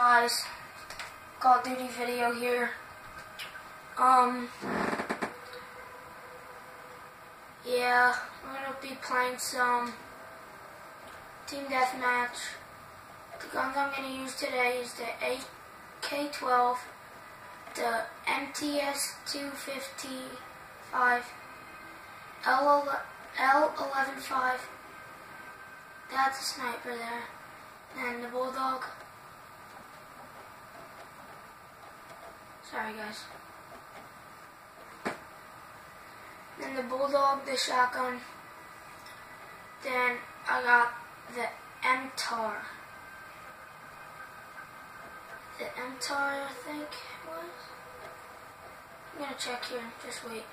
guys, Call of Duty video here. Um, yeah, I'm gonna be playing some team deathmatch. The guns I'm gonna use today is the AK-12, the MTS-255, L-11-5. That's a sniper there, and the Bulldog. Sorry, guys. Then the Bulldog, the shotgun. Then I got the MTAR. The MTAR, I think it was. I'm gonna check here. Just wait.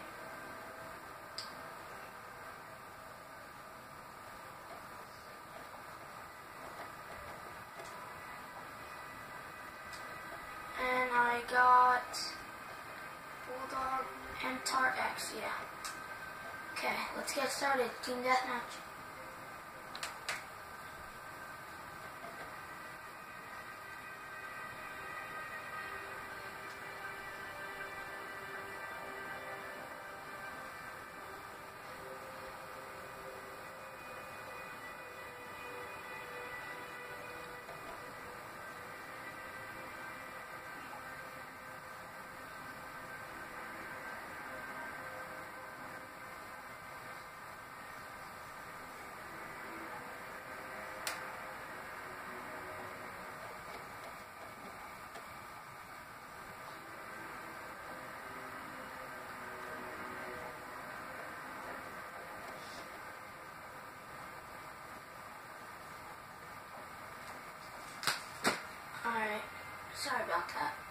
And I got Bulldog MTAR X, yeah. Okay, let's get started. Team Deathmatch. 这儿不要。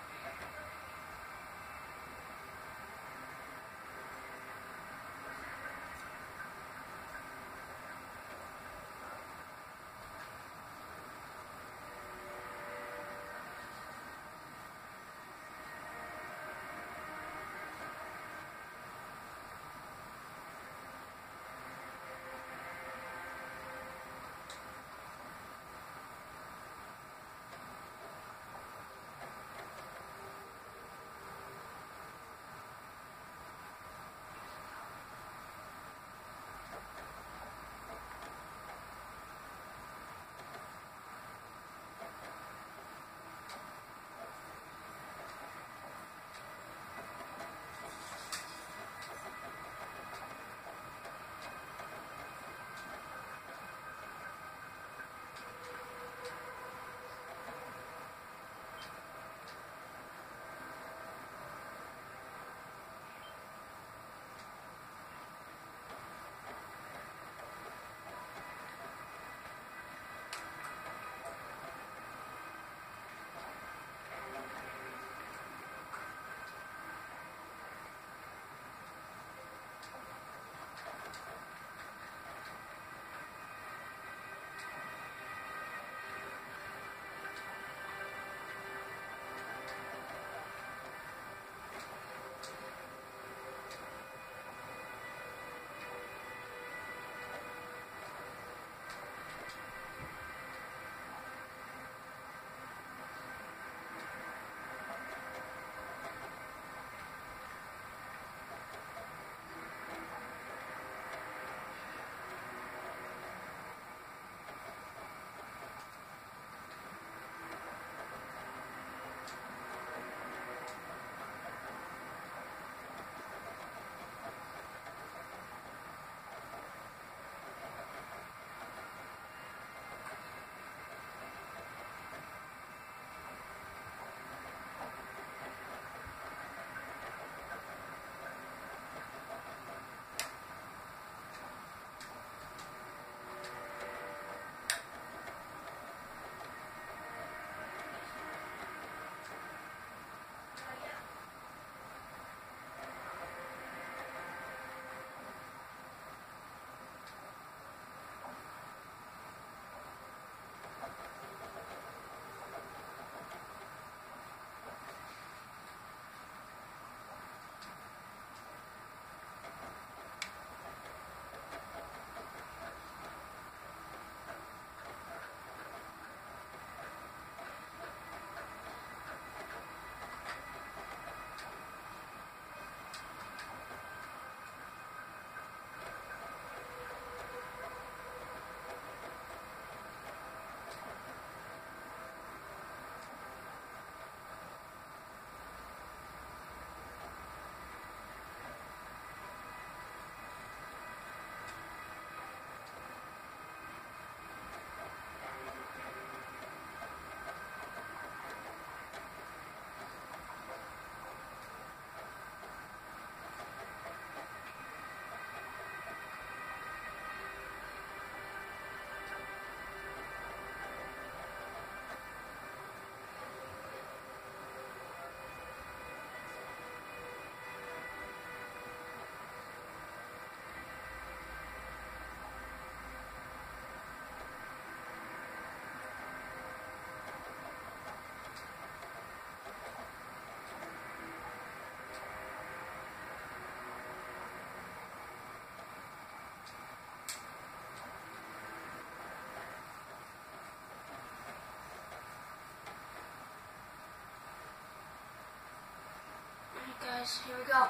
Guys. Here we go.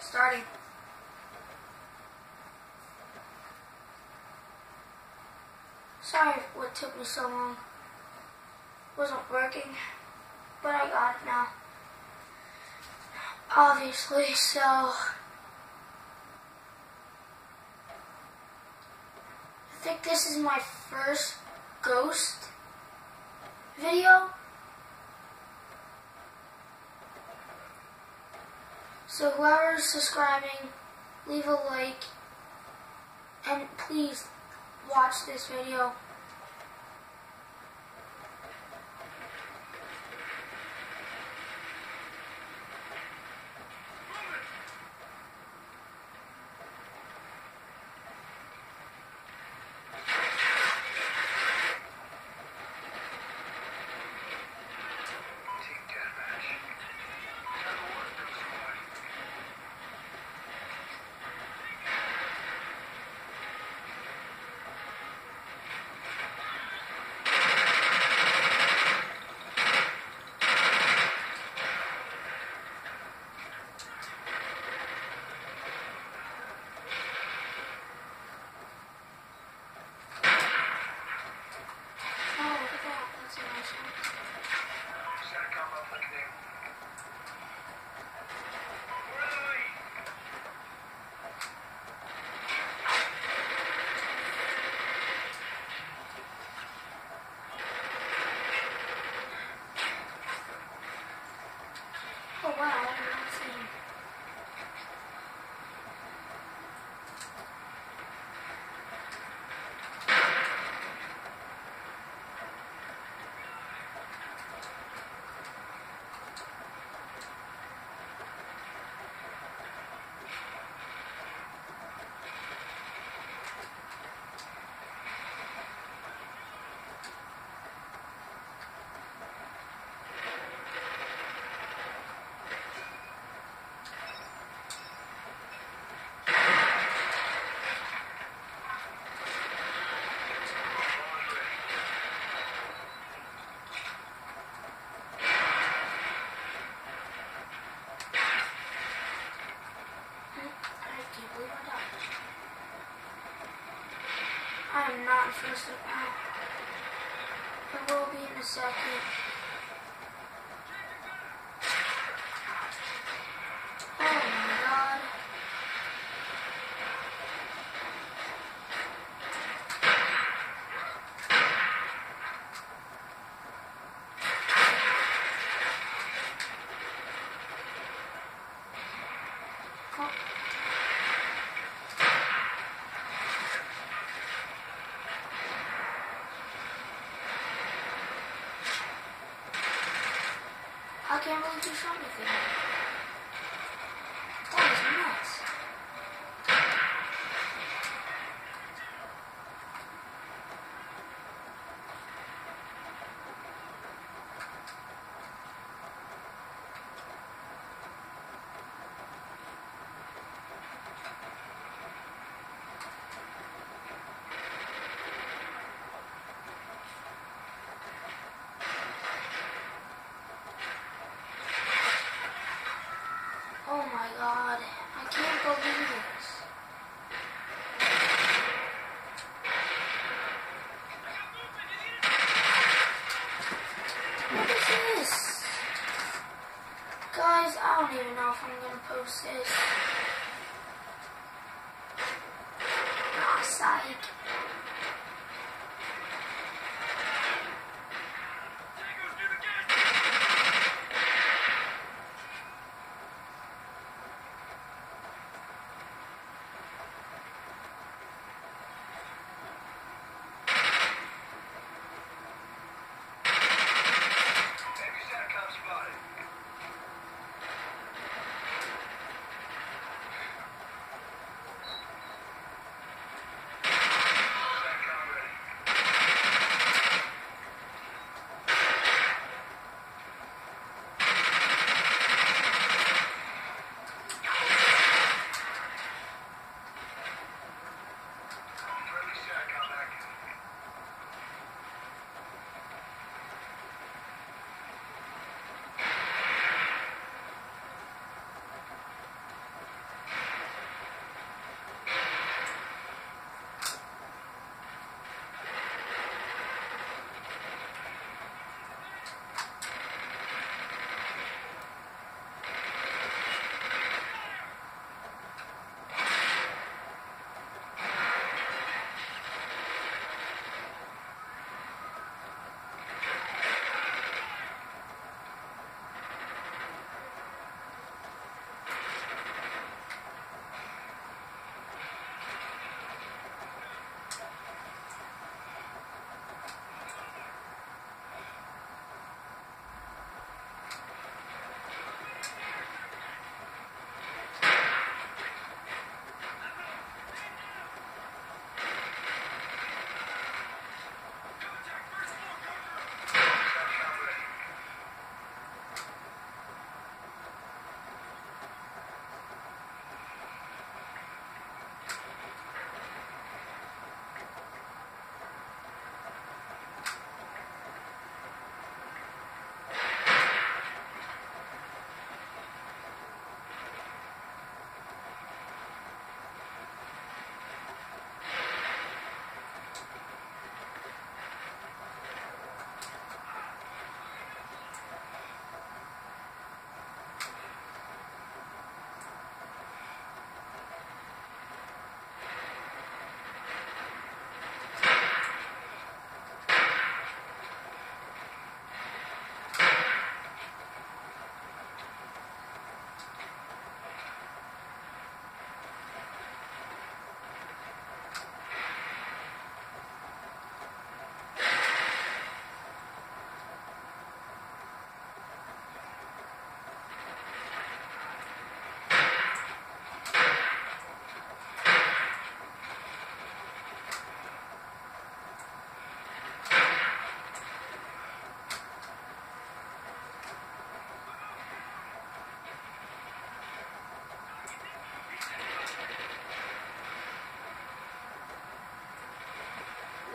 Starting. Sorry what took me so long. Wasn't working, but I got it now. Obviously, so I think this is my first ghost video. So whoever's subscribing, leave a like, and please watch this video. Oh wow, I did not see him. Ball's ready. I can't believe I died. I am not first right now. Will be in a second. Oh my god. Oh. I can't you shot me there. That was nuts. Oh my god. I can't believe this. What is this? Guys, I don't even know if I'm gonna post this. Nah, psych.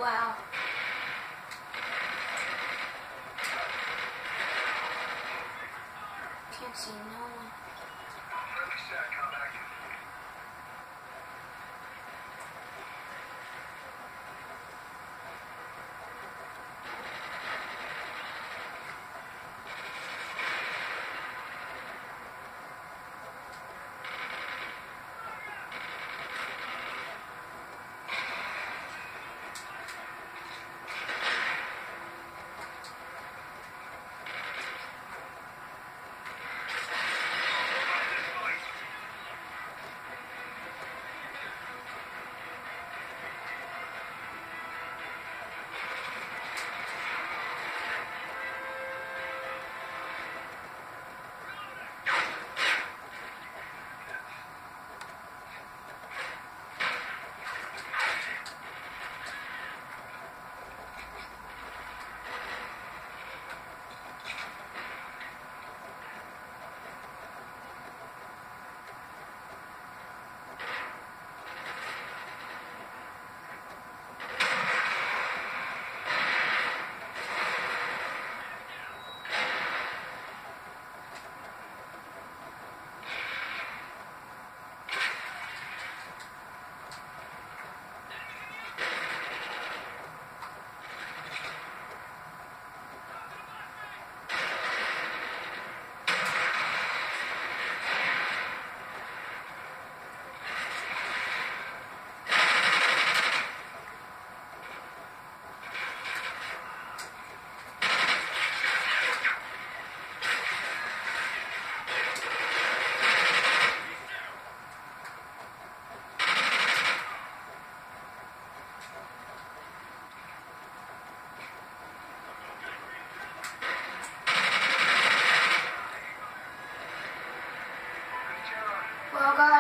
Wow. Can't see no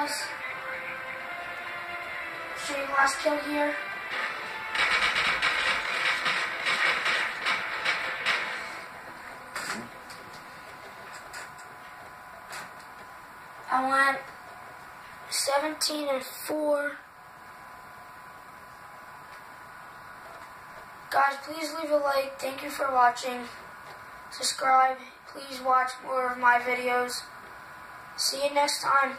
guys, you last kill here. I went 17 and 4. Guys, please leave a like. Thank you for watching. Subscribe. Please watch more of my videos. See you next time.